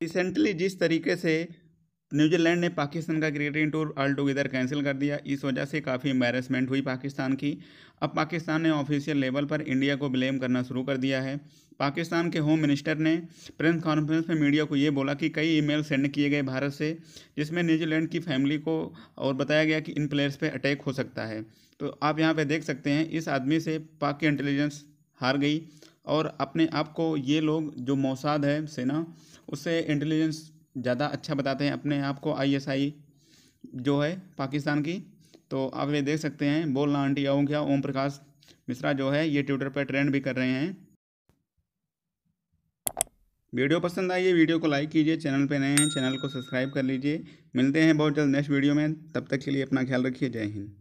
Recently जिस तरीके से न्यूजीलैंड ने पाकिस्तान का cricketing tour all together cancel कर दिया, इस वजह से काफ़ी एम्बेरसमेंट हुई पाकिस्तान की। अब पाकिस्तान ने ऑफिशियल लेवल पर इंडिया को ब्लेम करना शुरू कर दिया है। पाकिस्तान के होम मिनिस्टर ने प्रेस कॉन्फ्रेंस में मीडिया को ये बोला कि कई ईमेल सेंड किए गए भारत से, जिसमें न्यूजीलैंड की फैमिली को और बताया गया कि इन प्लेयर्स पर अटैक हो सकता है। तो आप यहाँ पर देख सकते हैं, इस आदमी से पाक की इंटेलिजेंस हार गई। और अपने आप को ये लोग जो मौसाद है सेना, उससे इंटेलिजेंस ज़्यादा अच्छा बताते हैं अपने आप को आईएसआई जो है पाकिस्तान की। तो आप ये देख सकते हैं, बोलना आंटी आऊँ क्या, ओम प्रकाश मिश्रा जो है ये ट्विटर पर ट्रेंड भी कर रहे हैं। वीडियो पसंद आई है, वीडियो को लाइक कीजिए, चैनल पे नए हैं, चैनल को सब्सक्राइब कर लीजिए। मिलते हैं बहुत जल्द नेक्स्ट वीडियो में, तब तक के लिए अपना ख्याल रखिए, जय हिंद।